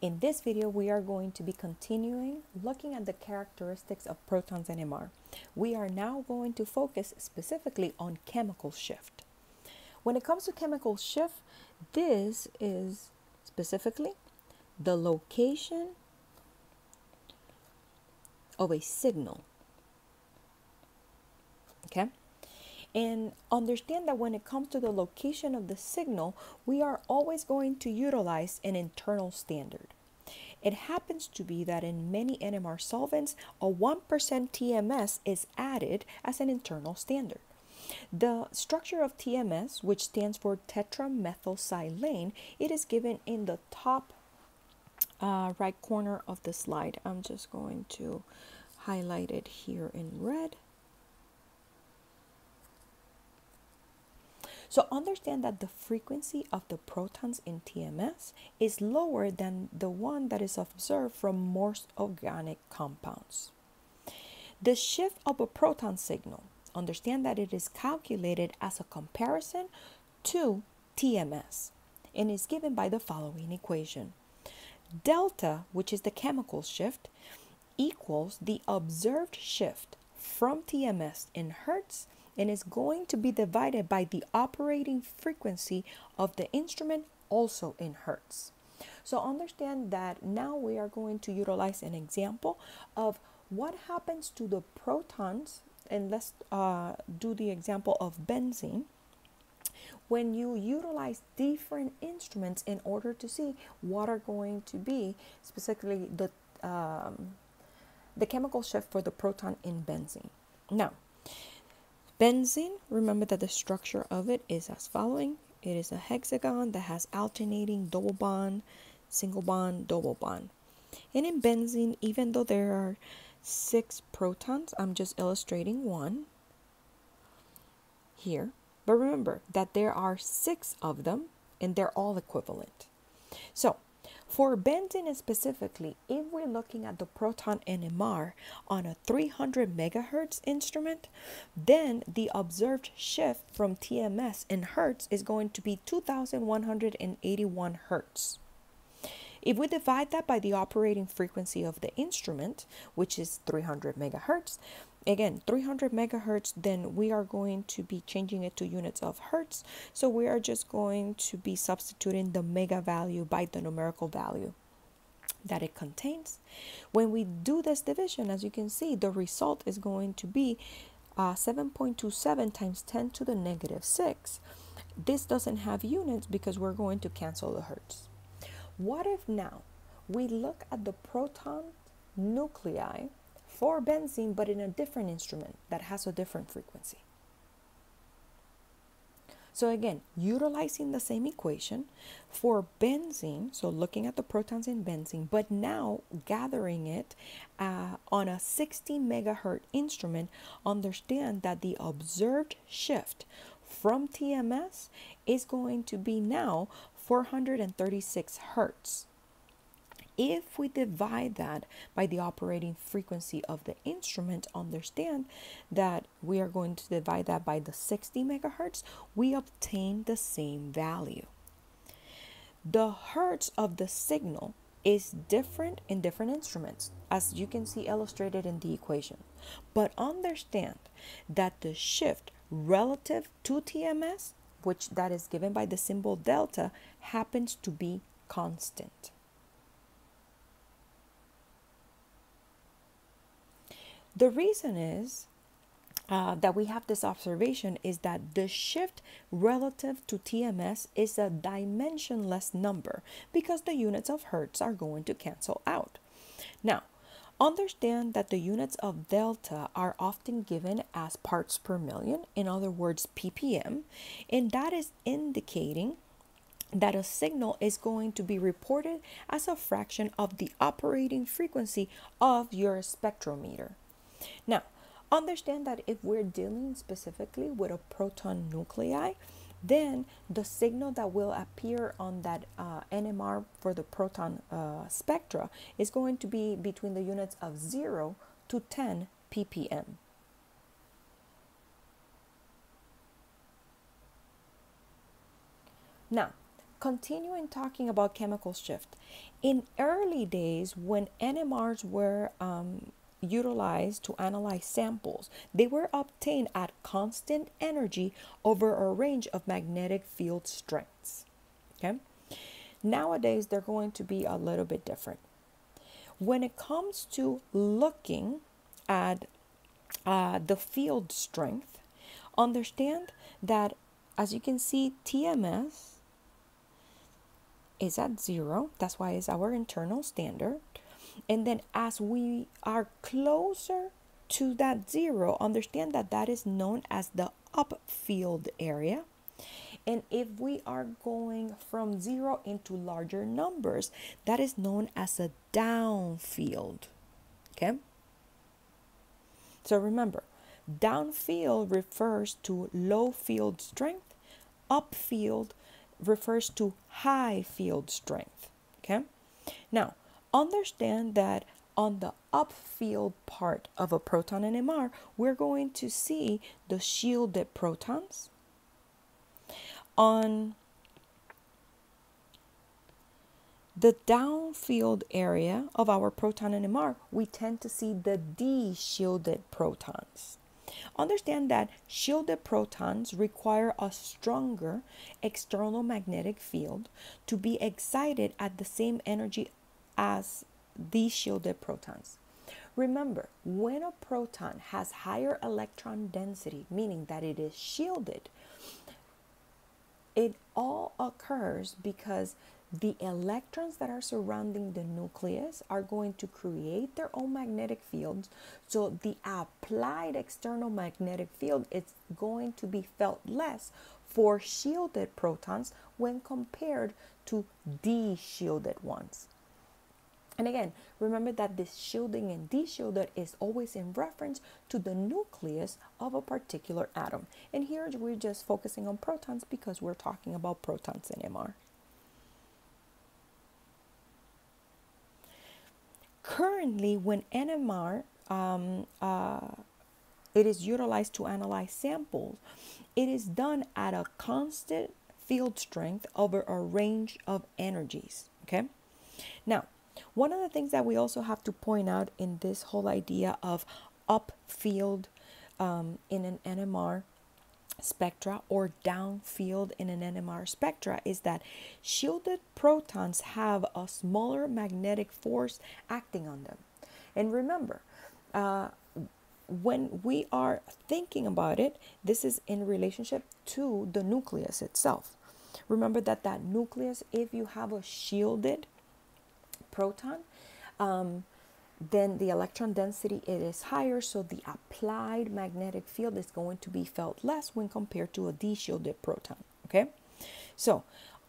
In this video, we are going to be continuing looking at the characteristics of proton NMR. We are now going to focus specifically on chemical shift. When it comes to chemical shift, this is specifically the location of a signal. Okay? And understand that when it comes to the location of the signal, we are always going to utilize an internal standard. It happens to be that in many NMR solvents, a 1% TMS is added as an internal standard. The structure of TMS, which stands for tetramethylsilane, it is given in the top uh, right corner of the slide. I'm just going to highlight it here in red. So understand that the frequency of the protons in TMS is lower than the one that is observed from most organic compounds. The shift of a proton signal, understand that it is calculated as a comparison to TMS and is given by the following equation. Delta, which is the chemical shift, equals the observed shift from TMS in hertz and is going to be divided by the operating frequency of the instrument also in hertz. So understand that now we are going to utilize an example of what happens to the protons and let's uh, do the example of benzene when you utilize different instruments in order to see what are going to be specifically the um, the chemical shift for the proton in benzene. Now, Benzene, remember that the structure of it is as following. It is a hexagon that has alternating double bond, single bond, double bond. And in benzene, even though there are six protons, I'm just illustrating one here. But remember that there are six of them and they're all equivalent. So for benzene specifically, if we're looking at the proton NMR on a 300 megahertz instrument, then the observed shift from TMS in hertz is going to be 2181 hertz. If we divide that by the operating frequency of the instrument, which is 300 megahertz, again 300 megahertz then we are going to be changing it to units of hertz. So we are just going to be substituting the mega value by the numerical value that it contains. When we do this division as you can see the result is going to be uh, 7.27 times 10 to the negative 6 this doesn't have units because we're going to cancel the hertz. What if now we look at the proton nuclei for benzene, but in a different instrument that has a different frequency. So again, utilizing the same equation for benzene, so looking at the protons in benzene, but now gathering it uh, on a 60 megahertz instrument, understand that the observed shift from TMS is going to be now 436 hertz. If we divide that by the operating frequency of the instrument, understand that we are going to divide that by the 60 megahertz, we obtain the same value. The hertz of the signal is different in different instruments, as you can see illustrated in the equation. But understand that the shift relative to TMS, which that is given by the symbol delta, happens to be constant. The reason is uh, that we have this observation is that the shift relative to TMS is a dimensionless number because the units of Hertz are going to cancel out. Now, understand that the units of delta are often given as parts per million, in other words, ppm, and that is indicating that a signal is going to be reported as a fraction of the operating frequency of your spectrometer. Now, understand that if we're dealing specifically with a proton nuclei, then the signal that will appear on that uh, NMR for the proton uh, spectra is going to be between the units of 0 to 10 ppm. Now, continuing talking about chemical shift. In early days, when NMRs were um, utilized to analyze samples, they were obtained at constant energy over a range of magnetic field strengths. Okay. Nowadays, they're going to be a little bit different. When it comes to looking at uh, the field strength, understand that as you can see, TMS is at zero. That's why it's our internal standard. And then as we are closer to that zero, understand that that is known as the upfield area. And if we are going from zero into larger numbers, that is known as a downfield. Okay? So remember, downfield refers to low field strength, upfield refers to high field strength. Okay? Now, understand that on the upfield part of a proton NMR, we're going to see the shielded protons. On the downfield area of our proton NMR, we tend to see the de-shielded protons. Understand that shielded protons require a stronger external magnetic field to be excited at the same energy as these shielded protons. Remember, when a proton has higher electron density, meaning that it is shielded, it all occurs because the electrons that are surrounding the nucleus are going to create their own magnetic fields. So the applied external magnetic field is going to be felt less for shielded protons when compared to de-shielded ones. And again, remember that this shielding and de-shielded is always in reference to the nucleus of a particular atom. And here we're just focusing on protons because we're talking about proton NMR. Currently, when NMR um, uh, it is utilized to analyze samples, it is done at a constant field strength over a range of energies. Okay, now one of the things that we also have to point out in this whole idea of upfield um, in an NMR spectra or downfield in an NMR spectra is that shielded protons have a smaller magnetic force acting on them. And remember, uh, when we are thinking about it, this is in relationship to the nucleus itself. Remember that that nucleus, if you have a shielded proton, um, then the electron density it is higher so the applied magnetic field is going to be felt less when compared to a de-shielded proton okay? So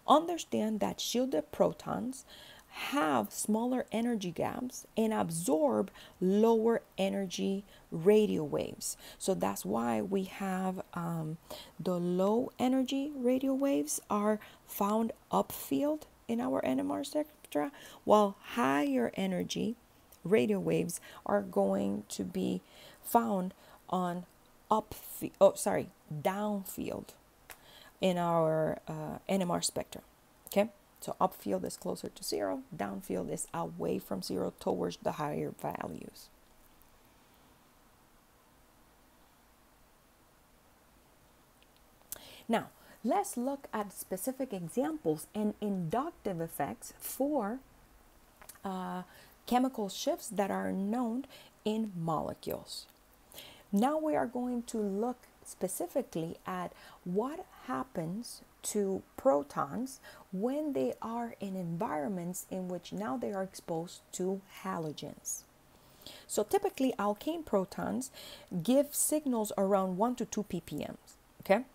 understand that shielded protons have smaller energy gaps and absorb lower energy radio waves. So that's why we have um, the low energy radio waves are found upfield in our nmr while higher energy radio waves are going to be found on up oh sorry downfield in our uh, NMR spectrum okay? So upfield is closer to zero downfield is away from zero towards the higher values. Now let's look at specific examples and inductive effects for uh, chemical shifts that are known in molecules. Now we are going to look specifically at what happens to protons when they are in environments in which now they are exposed to halogens. So typically alkane protons give signals around 1 to 2 ppm, okay?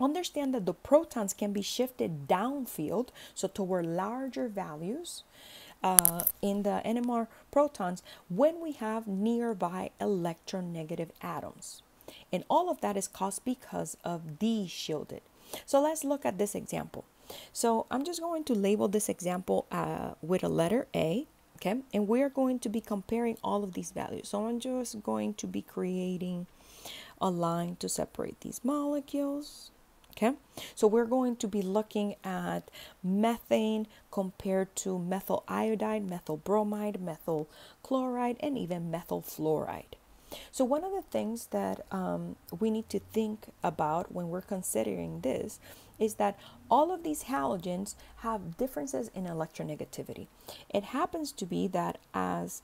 Understand that the protons can be shifted downfield, so toward larger values, uh, in the NMR protons when we have nearby electronegative atoms. And all of that is caused because of de-shielded. So let's look at this example. So I'm just going to label this example uh, with a letter A, okay? And we're going to be comparing all of these values. So I'm just going to be creating a line to separate these molecules, Okay, so we're going to be looking at methane compared to methyl iodide, methyl bromide, methyl chloride, and even methyl fluoride. So, one of the things that um, we need to think about when we're considering this is that all of these halogens have differences in electronegativity. It happens to be that as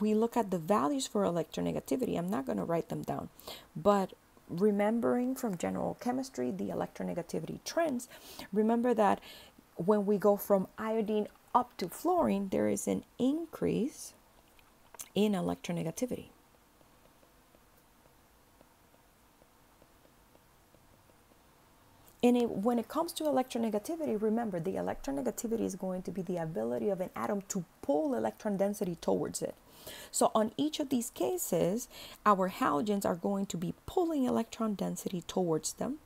we look at the values for electronegativity, I'm not going to write them down, but remembering from general chemistry the electronegativity trends, remember that when we go from iodine up to fluorine, there is an increase in electronegativity. And it, when it comes to electronegativity, remember the electronegativity is going to be the ability of an atom to pull electron density towards it. So on each of these cases, our halogens are going to be pulling electron density towards them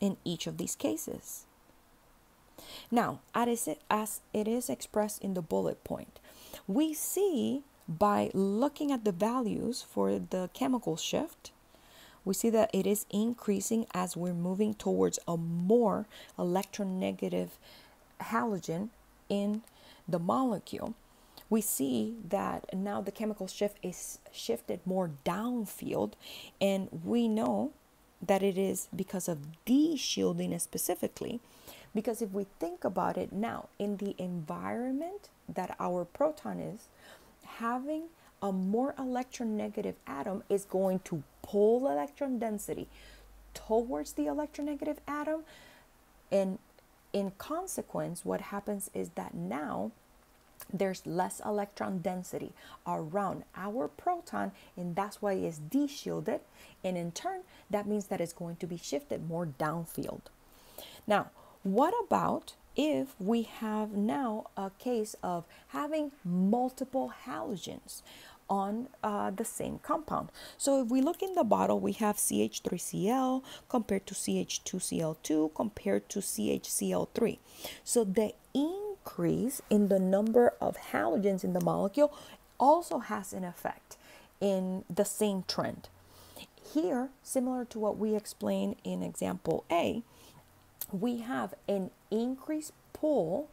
in each of these cases. Now, as it, is expressed in the bullet point, we see by looking at the values for the chemical shift we see that it is increasing as we're moving towards a more electronegative halogen in the molecule. We see that now the chemical shift is shifted more downfield, and we know that it is because of de-shielding specifically. Because if we think about it now, in the environment that our proton is, having a more electronegative atom is going to pull electron density towards the electronegative atom. And in consequence, what happens is that now there's less electron density around our proton, and that's why it's de-shielded. And in turn, that means that it's going to be shifted more downfield. Now, what about if we have now a case of having multiple halogens? on uh, the same compound. So if we look in the bottle, we have CH3Cl compared to CH2Cl2 compared to CHCl3. So the in the number of halogens in the molecule also has an effect in the same trend. Here, similar to what we explained in example A, we have an increased pull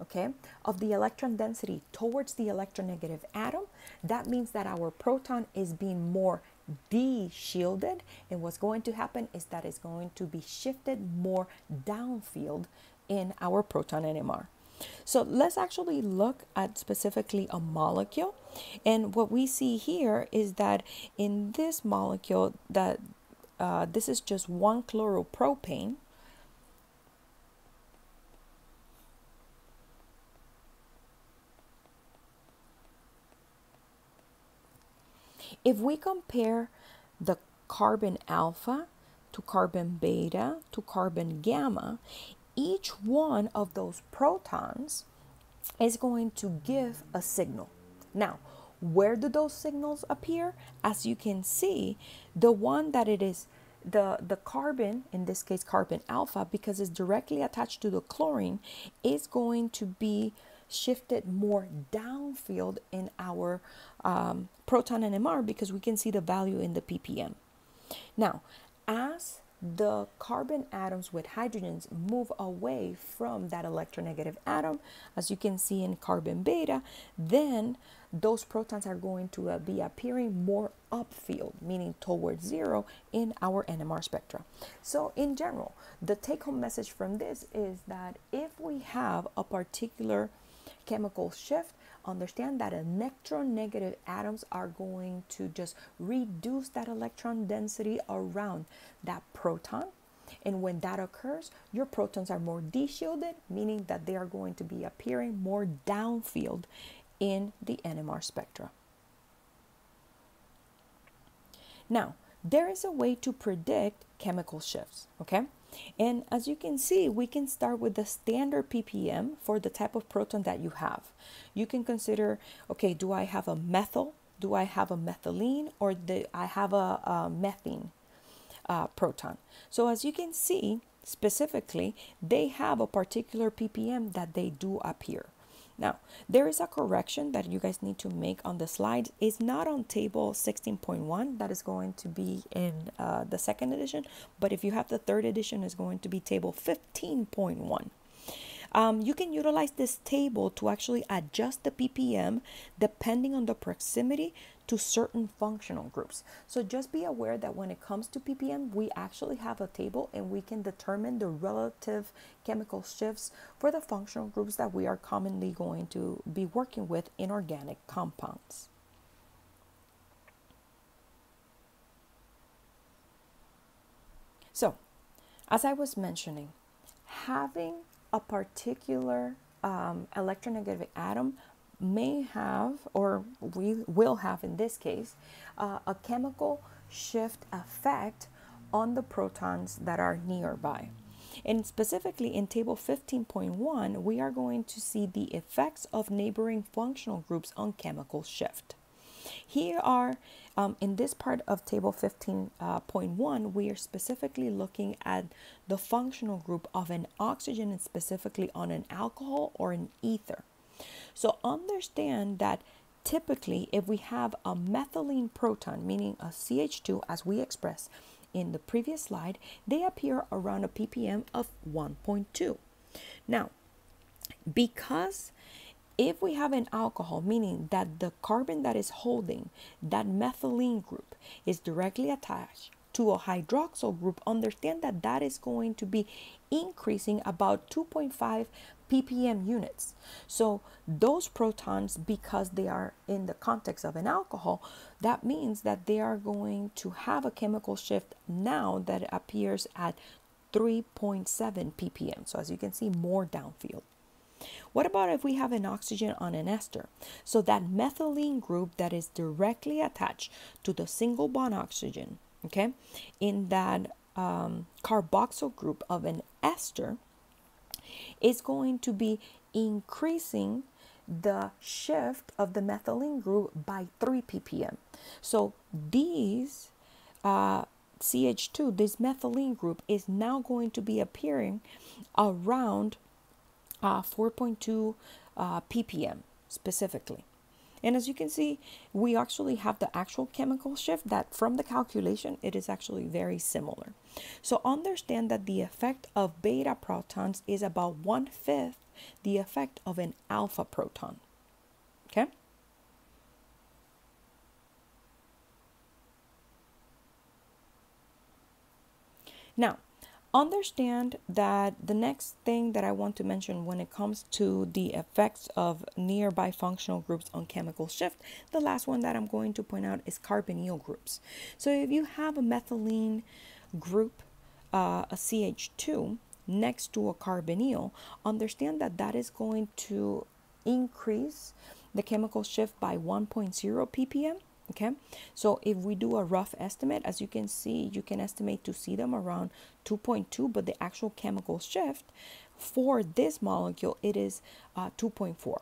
okay, of the electron density towards the electronegative atom, that means that our proton is being more de-shielded and what's going to happen is that it's going to be shifted more downfield in our proton NMR. So let's actually look at specifically a molecule. And what we see here is that in this molecule that uh, this is just one chloropropane, If we compare the carbon alpha to carbon beta to carbon gamma, each one of those protons is going to give a signal. Now, where do those signals appear? As you can see, the one that it is the, the carbon, in this case carbon alpha, because it's directly attached to the chlorine, is going to be shifted more downfield in our um, proton NMR because we can see the value in the ppm. Now, as the carbon atoms with hydrogens move away from that electronegative atom, as you can see in carbon beta, then those protons are going to uh, be appearing more upfield, meaning towards zero in our NMR spectra. So, in general, the take home message from this is that if we have a particular chemical shift, understand that electronegative atoms are going to just reduce that electron density around that proton. And when that occurs, your protons are more de-shielded, meaning that they are going to be appearing more downfield in the NMR spectra. Now, there is a way to predict chemical shifts, okay? And as you can see, we can start with the standard ppm for the type of proton that you have. You can consider, okay, do I have a methyl? Do I have a methylene? Or do I have a, a methine uh, proton? So as you can see, specifically, they have a particular ppm that they do appear. Now, there is a correction that you guys need to make on the slide. It's not on table 16.1, that is going to be in uh, the second edition, but if you have the third edition, it's going to be table 15.1. Um, you can utilize this table to actually adjust the ppm depending on the proximity to certain functional groups. So just be aware that when it comes to ppm, we actually have a table and we can determine the relative chemical shifts for the functional groups that we are commonly going to be working with in organic compounds. So, as I was mentioning, having a particular um, electronegative atom may have, or we will have in this case, uh, a chemical shift effect on the protons that are nearby. And specifically in table 15.1, we are going to see the effects of neighboring functional groups on chemical shift. Here are, um, in this part of table 15.1, uh, we are specifically looking at the functional group of an oxygen and specifically on an alcohol or an ether. So understand that typically if we have a methylene proton, meaning a CH2 as we express in the previous slide, they appear around a ppm of 1.2. Now, because if we have an alcohol, meaning that the carbon that is holding that methylene group is directly attached to a hydroxyl group, understand that that is going to be increasing about 2.5 ppm units. So those protons, because they are in the context of an alcohol, that means that they are going to have a chemical shift now that appears at 3.7 ppm. So as you can see, more downfield. What about if we have an oxygen on an ester? So that methylene group that is directly attached to the single bond oxygen, okay, in that um, carboxyl group of an ester is going to be increasing the shift of the methylene group by 3 ppm. So these uh, CH2, this methylene group, is now going to be appearing around uh, 4.2 uh, ppm specifically. And as you can see, we actually have the actual chemical shift that from the calculation, it is actually very similar. So understand that the effect of beta protons is about one fifth the effect of an alpha proton. Okay? Now, understand that the next thing that I want to mention when it comes to the effects of nearby functional groups on chemical shift, the last one that I'm going to point out is carbonyl groups. So if you have a methylene group, uh, a CH2, next to a carbonyl, understand that that is going to increase the chemical shift by 1.0 ppm okay? So if we do a rough estimate as you can see you can estimate to see them around 2.2 but the actual chemical shift for this molecule it is uh, 2.4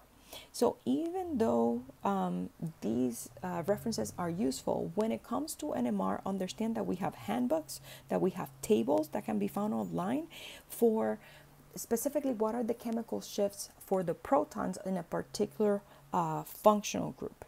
so even though um, these uh, references are useful when it comes to nmr understand that we have handbooks that we have tables that can be found online for specifically what are the chemical shifts for the protons in a particular uh, functional group